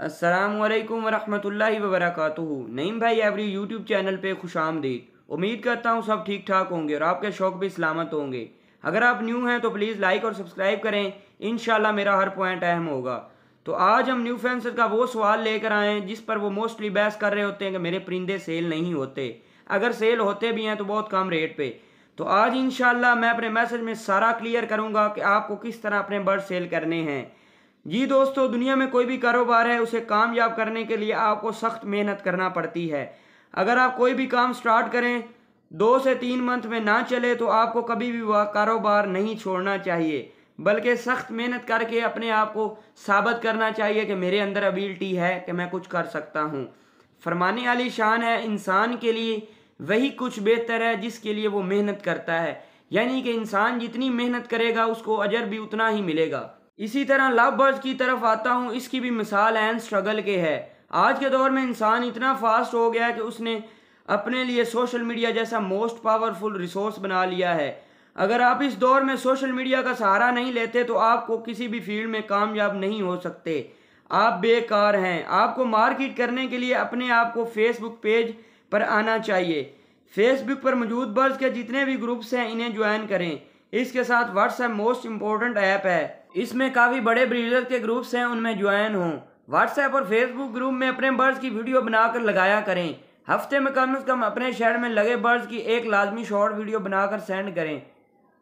असलकम वरहमल वबरक नईम भाई एवरी यूट्यूब चैनल पे खुश आमदीद। उम्मीद करता हूँ सब ठीक ठाक होंगे और आपके शौक़ भी सलामत होंगे। अगर आप न्यू हैं तो प्लीज़ लाइक और सब्सक्राइब करें। इन मेरा हर पॉइंट अहम होगा। तो आज हम न्यू फैंसर का वो सवाल लेकर आए हैं, जिस पर वो मोस्टली बहस कर रहे होते हैं कि मेरे परिंदे सेल नहीं होते। अगर सेल होते भी हैं तो बहुत कम रेट पे। तो आज इन मैं अपने मैसेज में सारा क्लियर करूँगा कि आपको किस तरह अपने बर्ड सेल करने हैं। जी दोस्तों, दुनिया में कोई भी कारोबार है, उसे कामयाब करने के लिए आपको सख्त मेहनत करना पड़ती है। अगर आप कोई भी काम स्टार्ट करें, दो से तीन मंथ में ना चले तो आपको कभी भी वह कारोबार नहीं छोड़ना चाहिए। बल्कि सख्त मेहनत करके अपने आप को साबित करना चाहिए कि मेरे अंदर एबिलिटी है कि मैं कुछ कर सकता हूँ। फरमाने वाली शान है, इंसान के लिए वही कुछ बेहतर है जिसके लिए वो मेहनत करता है। यानी कि इंसान जितनी मेहनत करेगा, उसको अजर भी उतना ही मिलेगा। इसी तरह लव बर्ड्स की तरफ़ आता हूँ, इसकी भी मिसाल एन स्ट्रगल के है। आज के दौर में इंसान इतना फास्ट हो गया है कि उसने अपने लिए सोशल मीडिया जैसा मोस्ट पावरफुल रिसोर्स बना लिया है। अगर आप इस दौर में सोशल मीडिया का सहारा नहीं लेते तो आपको किसी भी फ़ील्ड में कामयाब नहीं हो सकते। आप बेकार हैं। आपको मार्केट करने के लिए अपने आप को फेसबुक पेज पर आना चाहिए। फेसबुक पर मौजूद बर्ड्स के जितने भी ग्रुप्स हैं, इन्हें ज्वाइन करें। इसके साथ व्हाट्सएप मोस्ट इम्पोर्टेंट ऐप है। इसमें काफ़ी बड़े ब्रीडर के ग्रुप्स हैं, उनमें ज्वाइन हों। व्हाट्सएप और फेसबुक ग्रुप में अपने बर्ड्स की वीडियो बनाकर लगाया करें। हफ़्ते में कम से कम अपने शहर में लगे बर्ड्स की एक लाजमी शॉर्ट वीडियो बनाकर सेंड करें।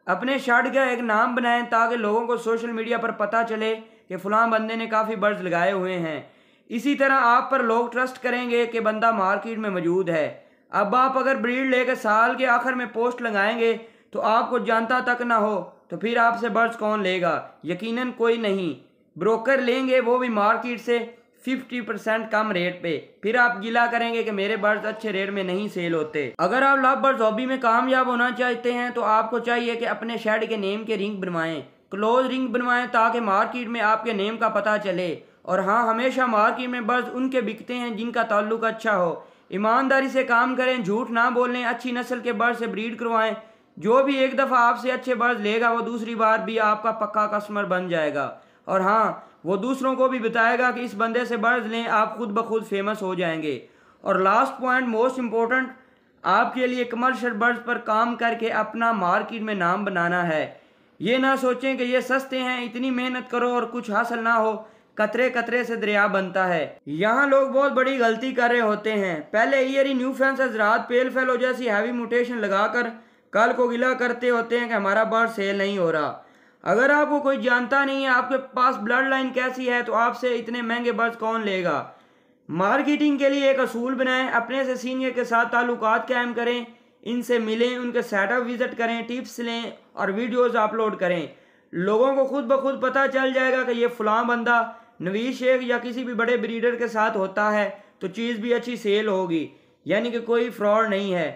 अपने शर्ट का एक नाम बनाएँ ताकि लोगों को सोशल मीडिया पर पता चले कि फ़लाँ बंदे ने काफ़ी बर्ड्स लगाए हुए हैं। इसी तरह आप पर लोग ट्रस्ट करेंगे कि बंदा मार्केट में मौजूद है। अब आप अगर ब्रीड लेकर साल के आखिर में पोस्ट लगाएँगे तो आपको जानता तक ना हो तो फिर आपसे बर्ड्स कौन लेगा? यकीनन कोई नहीं। ब्रोकर लेंगे, वो भी मार्केट से 50 परसेंट कम रेट पे। फिर आप गिला करेंगे कि मेरे बर्ड्स अच्छे रेट में नहीं सेल होते। अगर आप लव बर्ड्स हॉबी में कामयाब होना चाहते हैं तो आपको चाहिए कि अपने शेड के नेम के रिंग बनवाएँ। क्लोज रिंग बनवाएँ ताकि मार्केट में आपके नेम का पता चले। और हाँ हमेशा मार्केट में बर्ड्स उनके बिकते हैं जिनका ताल्लुक अच्छा हो। ईमानदारी से काम करें, झूठ ना बोलें, अच्छी नस्ल के बर्ड से ब्रीड करवाएँ। जो भी एक दफ़ा आपसे अच्छे बर्ड लेगा, वो दूसरी बार भी आपका पक्का कस्टमर बन जाएगा। और हाँ वो दूसरों को भी बताएगा कि इस बंदे से बर्ड लें, आप खुद ब खुद फ़ेमस हो जाएँगे। और लास्ट पॉइंट मोस्ट इम्पोर्टेंट आपके लिए कमर्शियल बर्ड्स पर काम करके अपना मार्केट में नाम बनाना है। ये ना सोचें कि ये सस्ते हैं, इतनी मेहनत करो और कुछ हासिल ना हो, कतरे कतरे से दरिया बनता है। यहाँ लोग बहुत बड़ी गलती कर रहे होते हैं। पहले ईयर ही न्यू फैंस रात पेल फेलो जैसी हैवी मोटेशन लगाकर कल को गिला करते होते हैं कि हमारा बर्ड सेल नहीं हो रहा। अगर आपको कोई जानता नहीं है, आपके पास ब्लड लाइन कैसी है तो आपसे इतने महँगे बर्ड्स कौन लेगा? मार्केटिंग के लिए एक असूल बनाएँ, अपने से सीनियर के साथ ताल्लुक कायम करें, इनसे मिलें, उनके सेटअप विज़िट करें टिप्स लें और वीडियोस अपलोड करें। लोगों को खुद ब खुद पता चल जाएगा कि ये फ़लाँ बंदा नवीज शेख या किसी भी बड़े ब्रीडर के साथ होता है तो चीज़ भी अच्छी सेल होगी। यानी कि कोई फ्रॉड नहीं है।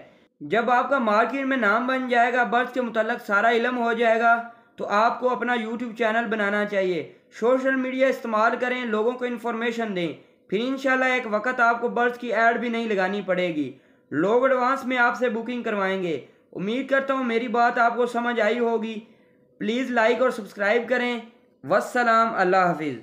जब आपका मार्केट में नाम बन जाएगा बर्ड्स के मतलब सारा इलम हो जाएगा तो आपको अपना यूट्यूब चैनल बनाना चाहिए। सोशल मीडिया इस्तेमाल करें, लोगों को इन्फॉर्मेशन दें। फिर इंशाल्लाह एक वक्त आपको बर्ड्स की एड भी नहीं लगानी पड़ेगी। लोग एडवांस में आपसे बुकिंग करवाएँगे। उम्मीद करता हूँ मेरी बात आपको समझ आई होगी। प्लीज़ लाइक और सब्सक्राइब करें। वसलाम अल्लाह हाफिज़